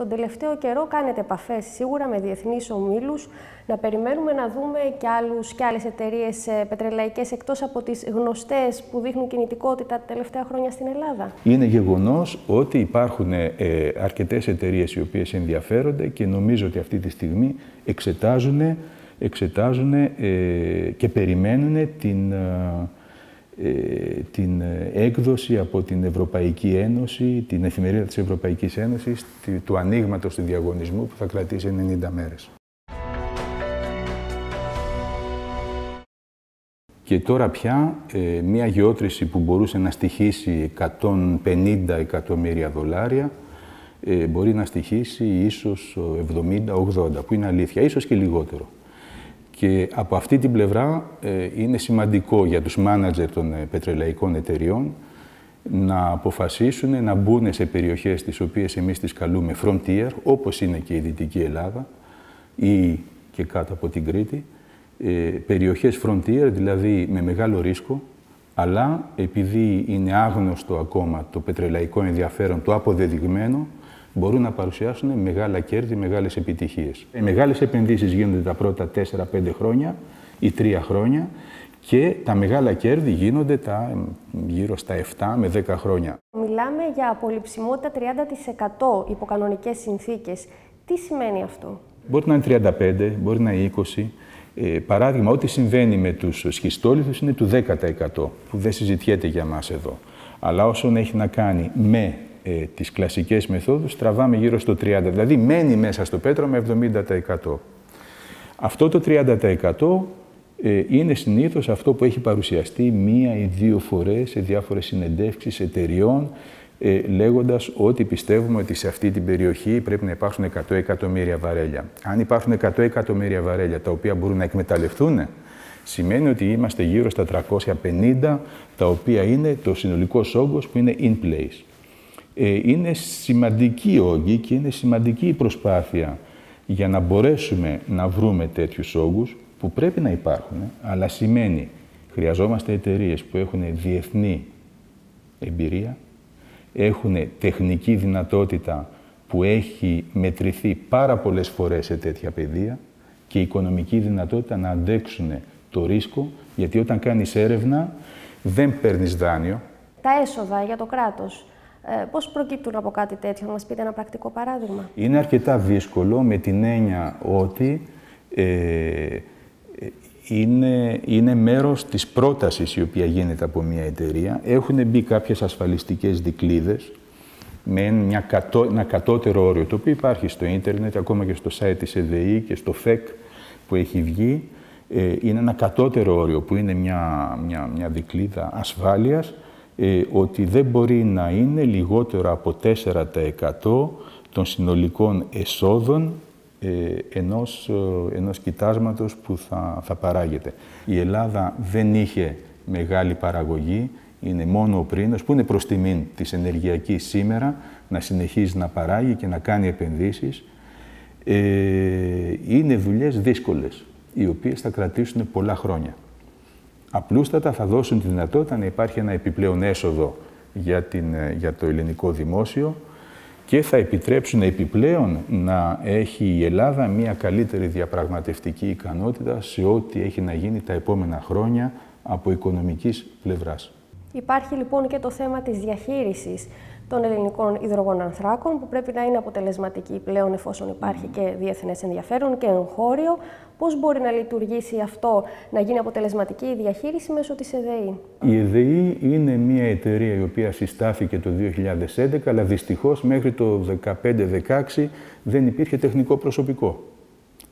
Τον τελευταίο καιρό κάνετε επαφές σίγουρα με διεθνείς ομίλους. Να περιμένουμε να δούμε και, άλλους, και άλλες εταιρείες ε, πετρελαϊκές εκτός από τις γνωστές που δείχνουν κινητικότητα τα τελευταία χρόνια στην Ελλάδα; Είναι γεγονός ότι υπάρχουν ε, αρκετές εταιρείες οι οποίες ενδιαφέρονται και νομίζω ότι αυτή τη στιγμή εξετάζουν, εξετάζουν ε, και περιμένουν την ε, την ε, έκδοση από την Ευρωπαϊκή Ένωση, την εφημερίδα της Ευρωπαϊκής Ένωσης, του ανοίγματος του διαγωνισμού που θα κρατήσει 90 μέρες. Και τώρα πια ε, μια γεώτρηση που μπορούσε να στοιχήσει 150 εκατομμύρια δολάρια μπορεί να στοιχήσει ίσως 70-80, που είναι αλήθεια, ίσως και λιγότερο. Και από αυτή την πλευρά ε, είναι σημαντικό για τους μάνατζερ των ε, πετρελαϊκών εταιριών να αποφασίσουν να μπουν σε περιοχές τις οποίες εμείς τις καλούμε frontier, όπως είναι και η Δυτική Ελλάδα ή και κάτω από την Κρήτη, ε, περιοχές frontier, δηλαδή με μεγάλο ρίσκο, αλλά επειδή είναι άγνωστο ακόμα το πετρελαϊκό ενδιαφέρον, το αποδεδειγμένο, μπορούν να παρουσιάσουν μεγάλα κέρδη, μεγάλες επιτυχίες. Οι μεγάλες επενδύσεις γίνονται τα πρώτα 4-5 χρόνια ή 3 χρόνια και τα μεγάλα κέρδη γίνονται τα γύρω στα 7 με 10 χρόνια. Μιλάμε για απολυψιμότητα 30% υπό κανονικές συνθήκες. Τι σημαίνει αυτό; Μπορεί να είναι 35, μπορεί να είναι 20. Ε, παράδειγμα, ό,τι συμβαίνει με τους σχιστόλιθους είναι του 10% που δεν συζητιέται για μας εδώ. Αλλά όσον έχει να κάνει με ε, τις κλασικές μεθόδους τραβάμε γύρω στο 30%. Δηλαδή μένει μέσα στο πέτρο με 70%. Αυτό το 30% ε, είναι συνήθως αυτό που έχει παρουσιαστεί μία ή δύο φορές σε διάφορες συνεντεύξεις εταιριών ε, λέγοντας ότι πιστεύουμε ότι σε αυτή την περιοχή πρέπει να υπάρχουν 100 εκατομμύρια βαρέλια. Αν υπάρχουν 100 εκατομμύρια βαρέλια τα οποία μπορούν να εκμεταλλευτούν, σημαίνει ότι είμαστε γύρω στα 350, τα οποία είναι το συνολικό όγκος που είναι in place. Ε, είναι σημαντική όγκη και είναι σημαντική η προσπάθεια για να μπορέσουμε να βρούμε τέτοιους όγκους που πρέπει να υπάρχουν, αλλά σημαίνει χρειαζόμαστε εταιρείες που έχουν διεθνή εμπειρία, έχουν τεχνική δυνατότητα που έχει μετρηθεί πάρα πολλές φορές σε τέτοια παιδεία και οικονομική δυνατότητα να αντέξουν το ρίσκο, γιατί όταν κάνεις έρευνα δεν παίρνεις δάνειο. Τα έσοδα για το κράτος ε, πώς προκύπτουν από κάτι τέτοιο, να μας πείτε ένα πρακτικό παράδειγμα. Είναι αρκετά δύσκολο με την έννοια ότι ε, είναι, είναι μέρος της πρότασης η οποία γίνεται από μια εταιρεία. Έχουν μπει κάποιες ασφαλιστικές δικλίδες με μια κατώ, ένα κατώτερο όριο, το οποίο υπάρχει στο ίντερνετ, ακόμα και στο site της ΕΔΕΗ και στο ΦΕΚ που έχει βγει. Ε, είναι ένα κατώτερο όριο που είναι μια, μια, μια δικλίδα ασφάλειας, ε, ότι δεν μπορεί να είναι λιγότερο από 4% των συνολικών εσόδων ε, ενός, ε, ενός κοιτάσματος που θα, θα παράγεται. Η Ελλάδα δεν είχε μεγάλη παραγωγή, είναι μόνο ο πρίνος που είναι προς τιμήν της ενεργειακής σήμερα να συνεχίζει να παράγει και να κάνει επενδύσεις. Ε, είναι δουλειές δύσκολες, οι οποίες θα κρατήσουν πολλά χρόνια απλούστατα θα δώσουν τη δυνατότητα να υπάρχει ένα επιπλέον έσοδο για, την, ε, για το ελληνικό δημόσιο και θα επιτρέψουν επιπλέον να έχει η Ελλάδα μια καλύτερη διαπραγματευτική ικανότητα σε ό,τι έχει να γίνει τα επόμενα χρόνια από οικονομικής πλευράς. Υπάρχει λοιπόν και το θέμα της διαχείρισης των ελληνικών υδρογονανθράκων που πρέπει να είναι αποτελεσματική πλέον εφόσον υπάρχει και διεθνές ενδιαφέρον και εγχώριο. Πώς μπορεί να λειτουργήσει αυτό, να γίνει αποτελεσματική η διαχείριση μέσω της ΕΔΕΗ; Η ΕΔΕΗ είναι μια εταιρεία η οποία συστάθηκε το 2011, αλλά δυστυχώς μέχρι το 2015-2016 δεν υπήρχε τεχνικό προσωπικό.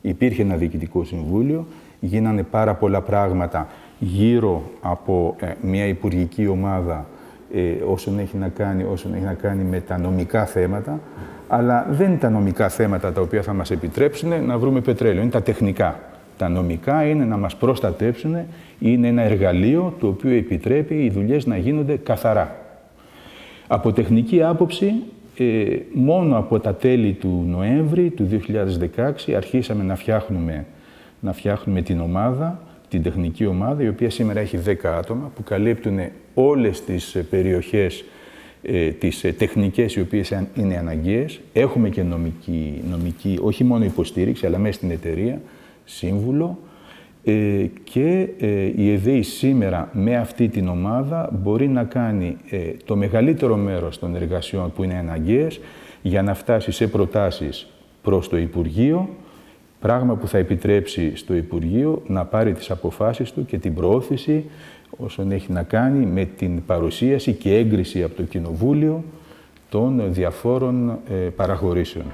Υπήρχε ένα διοικητικό συμβούλιο, γίνανε πάρα πολλά πράγματα γύρω από ε, μια υπουργική ομάδα ε, όσον, έχει να κάνει, όσον έχει να κάνει με τα νομικά θέματα, αλλά δεν είναι τα νομικά θέματα τα οποία θα μας επιτρέψουν να βρούμε πετρέλαιο, είναι τα τεχνικά. Τα νομικά είναι να μας προστατέψουν, είναι ένα εργαλείο το οποίο επιτρέπει οι δουλειές να γίνονται καθαρά. Από τεχνική άποψη, ε, μόνο από τα τέλη του Νοέμβρη του 2016 αρχίσαμε να φτιάχνουμε, να φτιάχνουμε την ομάδα την τεχνική ομάδα, η οποία σήμερα έχει 10 άτομα, που καλύπτουν όλες τις ε, περιοχές ε, τις ε, τεχνικές οι οποίες είναι αναγκαίες. Έχουμε και νομική, νομική όχι μόνο υποστήριξη, αλλά μέσα στην εταιρεία, σύμβουλο. Ε, και ε, η ΕΔΕΗ σήμερα με αυτή την ομάδα μπορεί να κάνει ε, το μεγαλύτερο μέρος των εργασιών που είναι αναγκαίες για να φτάσει σε προτάσεις προς το Υπουργείο, πράγμα που θα επιτρέψει στο Υπουργείο να πάρει τις αποφάσεις του και την προώθηση όσον έχει να κάνει με την παρουσίαση και έγκριση από το Κοινοβούλιο των διαφόρων παραχωρήσεων.